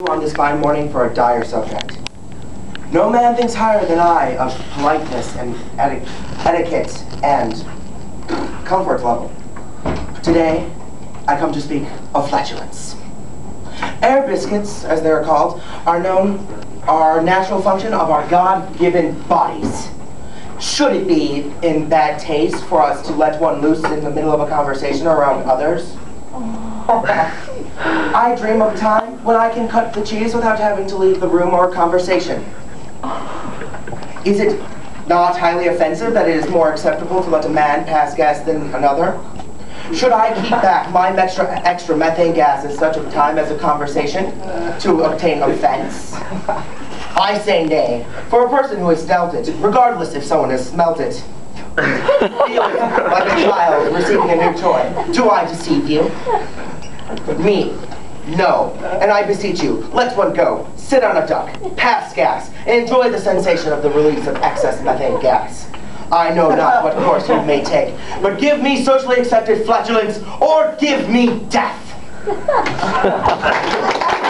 on this fine morning for a dire subject. No man thinks higher than I of politeness and eti- etiquette and comfort level. Today, I come to speak of flatulence. Air biscuits, as they are called, are known are natural function of our God-given bodies. Should it be in bad taste for us to let one loose in the middle of a conversation around others? I dream of a time when I can cut the cheese without having to leave the room or conversation. Is it not highly offensive that it is more acceptable to let a man pass gas than another? Should I keep back my extra, extra methane gas at such a time as a conversation to obtain offense? I say nay, for a person who has dealt it, regardless if someone has smelt it, like a child receiving a new toy. Do I deceive you? Me? No. And I beseech you, let one go. Sit on a duck, pass gas, and enjoy the sensation of the release of excess methane gas. I know not what course you may take, but give me socially accepted flatulence or give me death.